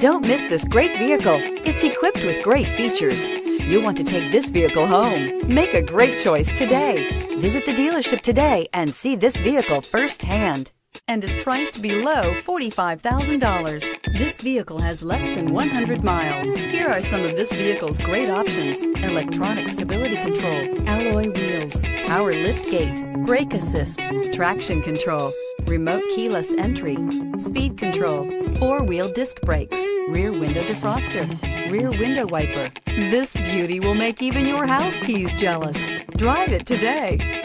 Don't miss this great vehicle. It's equipped with great features. You want to take this vehicle home. Make a great choice today. Visit the dealership today and see this vehicle firsthand and is priced below $45,000. This vehicle has less than 100 miles. Here are some of this vehicle's great options. Electronic stability control, alloy wheels, power lift gate, brake assist, traction control, remote keyless entry, speed control, four-wheel disc brakes, rear window defroster, rear window wiper. This beauty will make even your house keys jealous. Drive it today.